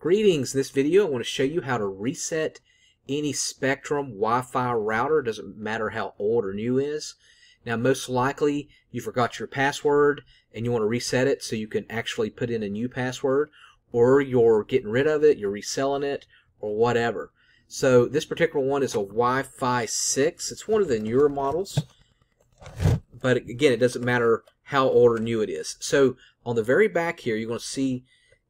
Greetings, in this video I want to show you how to reset any Spectrum Wi-Fi router, doesn't matter how old or new it is. Now most likely you forgot your password and you want to reset it so you can actually put in a new password or you're getting rid of it, you're reselling it or whatever. So this particular one is a Wi-Fi 6. It's one of the newer models but again it doesn't matter how old or new it is. So on the very back here you're going to see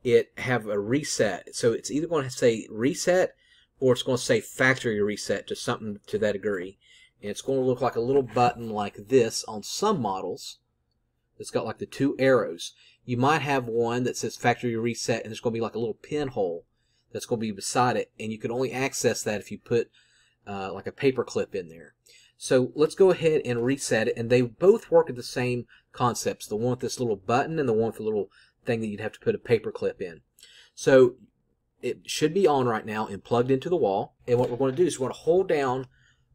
it have a reset. So it's either going to say reset or it's going to say factory reset to something to that degree. And it's going to look like a little button like this on some models. It's got like the two arrows. You might have one that says factory reset and there's going to be like a little pinhole that's going to be beside it. And you can only access that if you put uh, like a paper clip in there. So let's go ahead and reset it. And they both work at the same concepts. The one with this little button and the one with the little thing that you'd have to put a paper clip in. So it should be on right now and plugged into the wall. And what we're going to do is we're going to hold down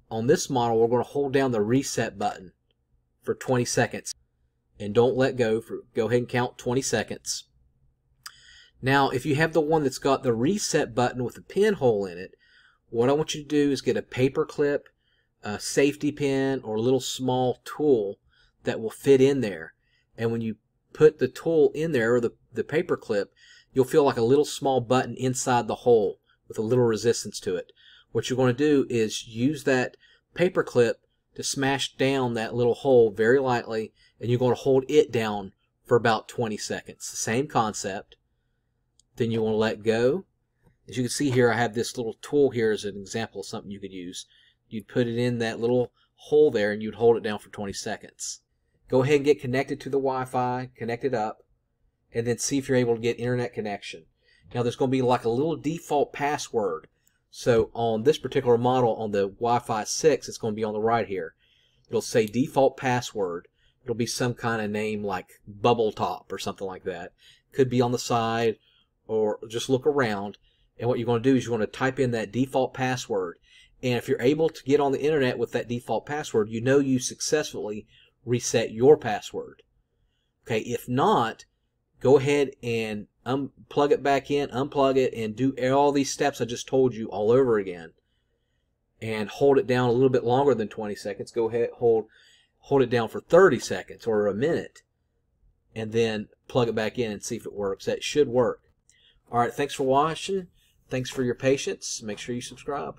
on this model, we're going to hold down the reset button for 20 seconds. And don't let go for go ahead and count 20 seconds. Now, if you have the one that's got the reset button with a pinhole in it, what I want you to do is get a paper clip, a safety pin, or a little small tool that will fit in there. And when you put the tool in there, or the, the paper clip, you'll feel like a little small button inside the hole with a little resistance to it. What you're going to do is use that paper clip to smash down that little hole very lightly, and you're going to hold it down for about 20 seconds. The same concept. Then you want to let go. As you can see here, I have this little tool here as an example of something you could use. You'd put it in that little hole there, and you'd hold it down for 20 seconds. Go ahead and get connected to the Wi-Fi, connect it up, and then see if you're able to get internet connection. Now there's going to be like a little default password. So on this particular model on the Wi-Fi 6, it's going to be on the right here. It'll say default password. It'll be some kind of name like Bubble Top or something like that. Could be on the side or just look around. And what you're going to do is you're going to type in that default password. And if you're able to get on the internet with that default password, you know you successfully reset your password. Okay, if not, go ahead and unplug it back in, unplug it, and do all these steps I just told you all over again. And hold it down a little bit longer than 20 seconds. Go ahead, hold, hold it down for 30 seconds or a minute. And then plug it back in and see if it works. That should work. All right, thanks for watching. Thanks for your patience. Make sure you subscribe.